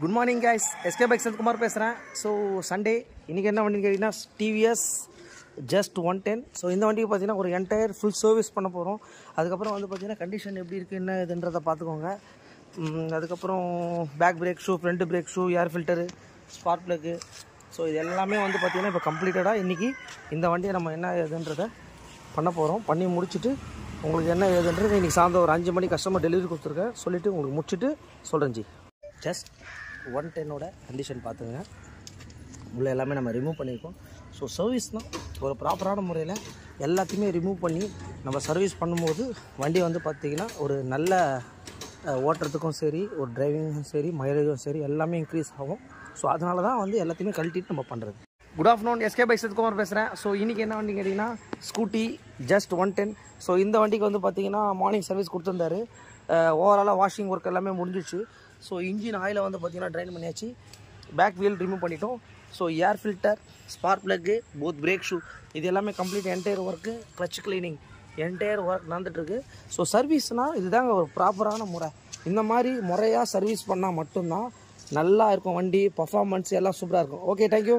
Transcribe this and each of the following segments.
Good morning guys SK bike Kumar பேசுகிறேன் so Sunday இன்றைக்கி என்ன வண்டின்னு கேட்டிங்கன்னா TVS just one ten so இந்த வண்டிக்கு பார்த்தீங்கன்னா ஒரு என்டையர் ஃபுல் சர்வீஸ் பண்ண போகிறோம் அதுக்கப்புறம் வந்து பார்த்தீங்கன்னா கண்டிஷன் எப்படி இருக்குது என்ன இதுன்றதை பார்த்துக்கோங்க. அதுக்கப்புறம் back brake shoe front brake shoe air filter spark plug so இது எல்லாமே வந்து பார்த்திங்கன்னா இப்போ கம்ப்ளீட்டடாக இன்றைக்கி இந்த வண்டியை நம்ம என்ன ஏதுன்றதை பண்ண போகிறோம் பண்ணி முடிச்சுட்டு உங்களுக்கு என்ன ஏதுன்றது இன்றைக்கி சாயந்தரம் ஒரு அஞ்சு மணி கஸ்டமர் டெலிவரி கொடுத்துருக்கேன் சொல்லிவிட்டு உங்களுக்கு முடிச்சுட்டு சொல்கிறேன் ஜி. ஜஸ்ட் ஒன் டென்னோட கண்டிஷன் பார்த்துங்க உள்ள எல்லாமே நம்ம ரிமூவ் பண்ணியிருக்கோம் ஸோ சர்வீஸ் தான். ஒரு ப்ராப்பரான முறையில் எல்லாத்தையுமே ரிமூவ் பண்ணி நம்ம சர்வீஸ் பண்ணும்போது வண்டி வந்து பார்த்திங்கன்னா ஒரு நல்ல ஓட்டுறதுக்கும் சரி ஒரு டிரைவிங்கும் சரி மைலேஜும் சரி எல்லாமே இன்க்ரீஸ் ஆகும். ஸோ அதனால தான் வந்து எல்லாத்தையுமே கழட்டிட்டு நம்ம பண்ணுறது good afternoon SK bike Sathkumar பேசுகிறேன் ஸோ இன்றைக்கி என்ன வண்டி கேட்டிங்கன்னா Scooty just one ten so இந்த வண்டிக்கு வந்து பார்த்தீங்கன்னா மார்னிங் சர்வீஸ் கொடுத்துருந்தாரு. ஓவராலாக வாஷிங் ஒர்க் எல்லாமே முடிஞ்சிச்சு ஸோ இன்ஜின் ஆயிலை வந்து பார்த்தீங்கன்னா ட்ரைன் பண்ணியாச்சு. பேக் வீல் ரிமூவ் பண்ணிட்டோம். So air filter spark plug both brake shoe இது எல்லாமே complete entire work clutch cleaning entire work நடந்துட்டுருக்கு. ஸோ சர்வீஸ்னால் இதுதாங்க ஒரு ப்ராப்பரான முறை. இந்த மாதிரி முறையாக சர்வீஸ் பண்ணால் மட்டும்தான் நல்லா இருக்கும். வண்டி பர்ஃபார்மன்ஸ் எல்லாம் சூப்பராக இருக்கும். Okay thank you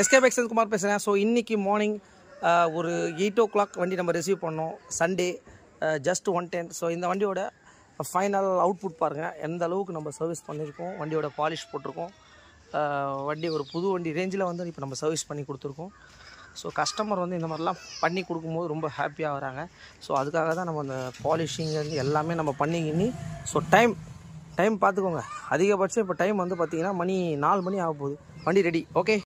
SK bikes Kumar பேசுகிறேன் ஸோ இன்றைக்கி மார்னிங் ஒரு எயிட் ஓ கிளாக் வண்டி நம்ம ரிசீவ் பண்ணோம். Sunday just one ten so இந்த வண்டியோட ஃபைனல் அவுட்புட் பாருங்கள் எந்த அளவுக்கு நம்ம சர்வீஸ் பண்ணியிருக்கோம் வண்டியோட பாலிஷ் போட்டிருக்கோம் வண்டி ஒரு புது வண்டி ரேஞ்சில் வந்து இப்போ நம்ம சர்வீஸ் பண்ணி கொடுத்துருக்கோம். ஸோ கஸ்டமர் வந்து இந்த மாதிரிலாம் பண்ணி கொடுக்கும்போது ரொம்ப ஹாப்பியாக வராங்க. ஸோ அதுக்காக தான் நம்ம அந்த பாலிஷிங் எல்லாமே நம்ம பண்ணிக்கின்னு ஸோ டைம் டைம் பார்த்துக்கோங்க. அதிகபட்சம் இப்போ டைம் வந்து பார்த்திங்கன்னா மணி நாலு மணி ஆக போகுது வண்டி ரெடி ஓகே